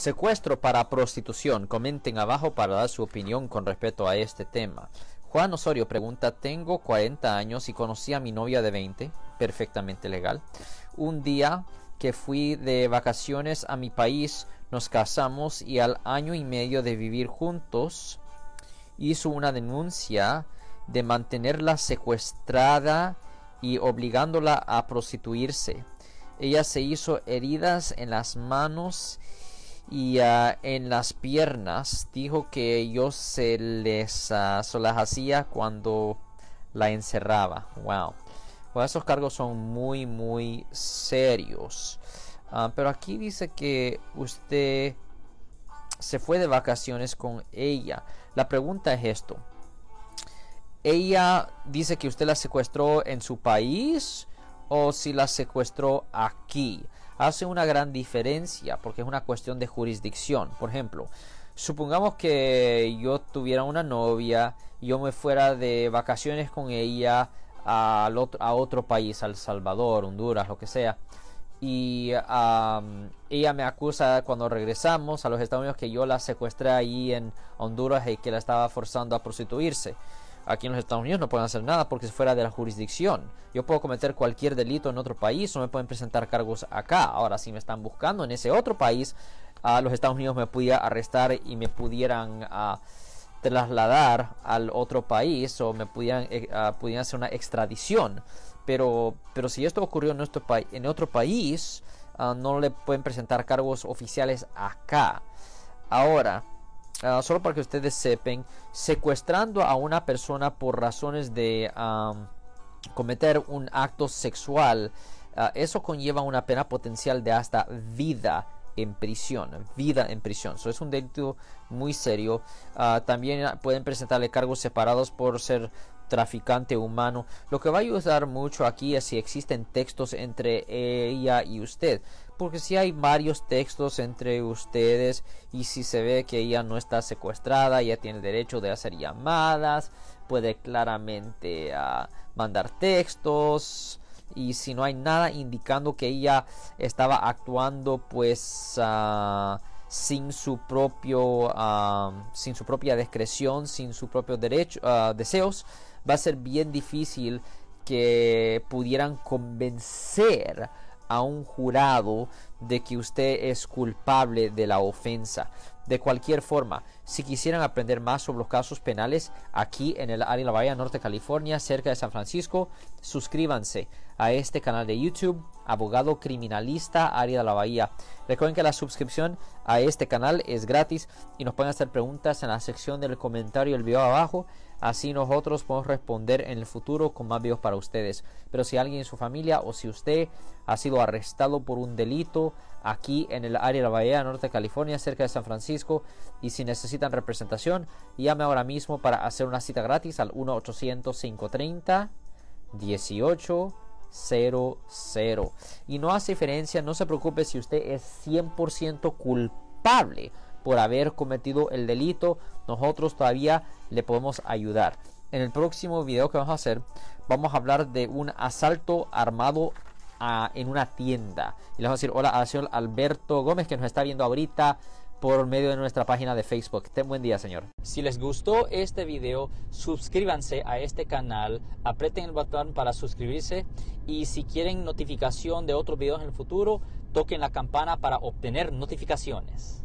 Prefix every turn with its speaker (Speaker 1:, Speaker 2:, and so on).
Speaker 1: Secuestro para prostitución. Comenten abajo para dar su opinión con respecto a este tema. Juan Osorio pregunta, tengo 40 años y conocí a mi novia de 20, perfectamente legal. Un día que fui de vacaciones a mi país, nos casamos y al año y medio de vivir juntos, hizo una denuncia de mantenerla secuestrada y obligándola a prostituirse. Ella se hizo heridas en las manos y ah, en las piernas. Dijo que yo se les, uh, las hacía cuando la encerraba. Wow. esos cargos son muy, muy serios. Ah, pero aquí dice que usted se fue de vacaciones con ella. La pregunta es esto. Ella dice que usted la secuestró en su país o si la secuestró aquí. Hace una gran diferencia porque es una cuestión de jurisdicción. Por ejemplo, supongamos que yo tuviera una novia yo me fuera de vacaciones con ella a otro, a otro país, El Salvador, Honduras, lo que sea. Y ella me acusa cuando regresamos a los Estados Unidos que yo la secuestré ahí en Honduras y que la estaba forzando a prostituirse aquí en los Estados Unidos no pueden hacer nada porque es fuera de la jurisdicción. Yo puedo cometer cualquier delito en otro país, no me pueden presentar cargos acá. Ahora, si me están buscando en ese otro país, a los Estados Unidos me pudiera arrestar y me pudieran trasladar al otro país o me pudieran, eh, pudieran hacer una extradición. Pero, pero si esto ocurrió en, nuestro en otro país, no le pueden presentar cargos oficiales acá. Ahora, Ah, solo para que ustedes sepan, secuestrando a una persona por razones de cometer un acto sexual, ah, eso conlleva una pena potencial de hasta vida en prisión, vida en prisión. Eso es un delito muy serio. Ah, también pueden presentarle cargos separados por ser traficante humano. Lo que va a ayudar mucho aquí es si existen textos entre ella y usted. Porque si hay varios textos entre ustedes y si se ve que ella no está secuestrada, ella tiene el derecho de hacer llamadas, puede claramente ah, mandar textos y si no hay nada indicando que ella estaba actuando pues uh, sin su propio sin su propia discreción sin su propio derecho uh, deseos va a ser bien difícil que pudieran convencer a un jurado de que usted es culpable de la ofensa. De cualquier forma, si quisieran aprender más sobre los casos penales aquí en el área de la Bahía Norte, California, cerca de San Francisco, suscríbanse a este canal de YouTube, Abogado Criminalista Área de la Bahía. Recuerden que la suscripción a este canal es gratis y nos pueden hacer preguntas en la sección del comentario del video abajo. Así nosotros podemos responder en el futuro con más videos para ustedes. Pero si alguien en su familia o si usted ha sido arrestado por un delito aquí en el área de la Bahía Norte de California, cerca de San Francisco, y si necesitan representación, llame ahora mismo para hacer una cita gratis al 1-800-530-1800. Y no hace diferencia, no se preocupe si usted es 100% culpable por haber cometido el delito, nosotros todavía le podemos ayudar. En el próximo video que vamos a hacer, vamos a hablar de un asalto armado en una tienda. Y le vamos a decir hola al señor Alberto Gómez que nos está viendo ahorita por medio de nuestra página de Facebook. Ten buen día, señor. Si les gustó este video, suscríbanse a este canal, aprieten el botón para suscribirse y si quieren notificación de otros videos en el futuro, toquen la campana para obtener notificaciones.